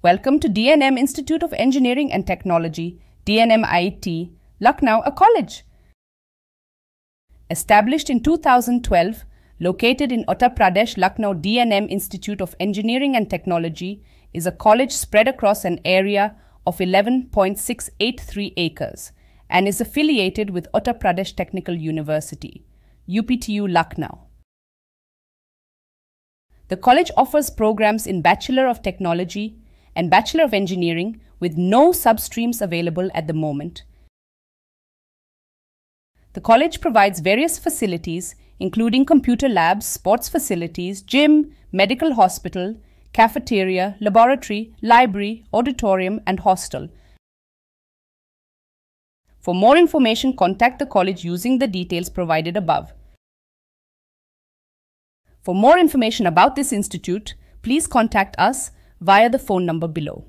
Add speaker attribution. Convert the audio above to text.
Speaker 1: Welcome to DNM Institute of Engineering and Technology, DNM DNMIET, Lucknow, a college. Established in 2012, located in Uttar Pradesh, Lucknow DNM Institute of Engineering and Technology is a college spread across an area of 11.683 acres and is affiliated with Uttar Pradesh Technical University, UPTU Lucknow. The college offers programs in Bachelor of Technology and Bachelor of Engineering with no substreams available at the moment. The college provides various facilities including computer labs, sports facilities, gym, medical hospital, cafeteria, laboratory, library, auditorium and hostel. For more information, contact the college using the details provided above. For more information about this institute, please contact us via the phone number below.